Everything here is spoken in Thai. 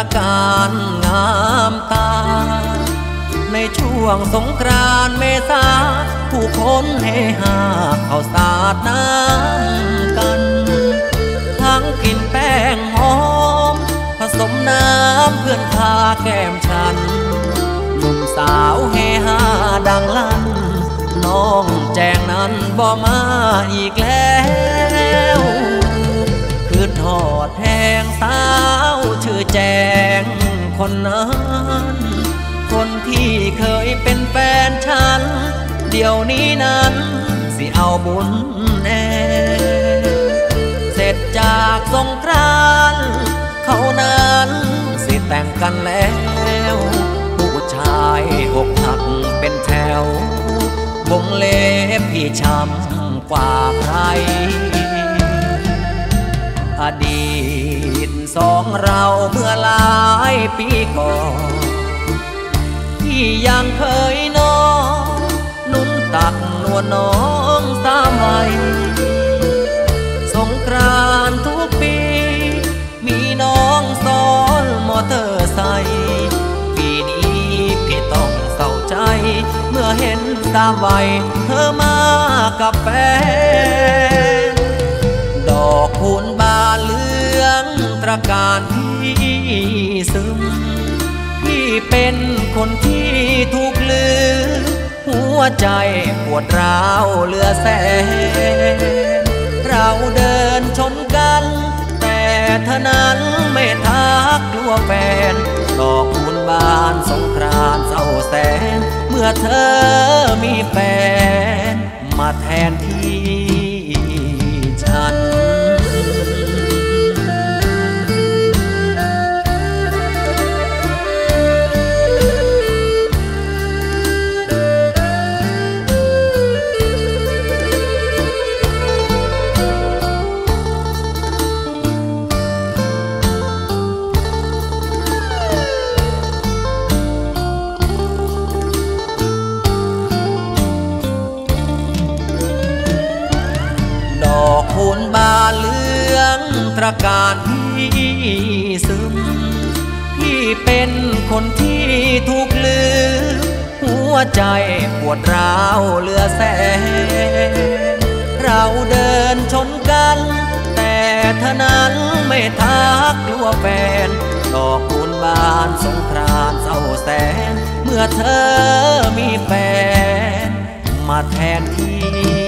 ระการงามตา ในช่วงสงกรานเมษาผู้คนเฮฮาเข้าสาดน้ำกัน ทั้งกลิ่นแป้งหอม ผสมน้ำเพื่อนพาแก้มฉันหนุ่มสาวเฮฮาดังลั่น น้องแจงนั้นบ่มาอีกแล้วคืนหอดแหงสาวชื่อแจง คนนั้น คนที่เคยเป็นแฟนฉัน เดี๋ยวนี้นั้น สิเอาบุญแน่เสร็จจากสงกรานเขานั้นสิแต่งกันแล้วผู้ชายอกหักเป็นแถววงเล็บพี่ช้ำกว่าใครอดีต สองเราเมื่อหลายปีก่อนที่ยังเคยนอนนุ่นตักนวลน้องสามวัยสงกรานทุกปี มีน้องซ้อนมอเตอร์ไซค์ปีนี้พี่ต้องเศร้าใจ เมื่อเห็นสามวัยเธอมากับแฟนดอกคูณบานหลือ ตระการที่ซึมพี่เป็นคนที่ถูกลือ หัวใจปวดร้าวเลือแสนเราเดินชนกัน แต่เธอนั้นไม่ทักกลัวแฟนดอกคูณบานสงกรานเศร้าแสน เมื่อเธอมีแฟน มาแทนที่ องตระการที่ซึม พี่เป็นคนที่ถูกลือหัวใจปวดร้าวเลือแสนเราเดินชนกัน แต่เธอนั้นไม่ทักลัวแฟนดอกคูณบานสงครานต์เศร้าแสน เมื่อเธอมีแฟน มาแทนที่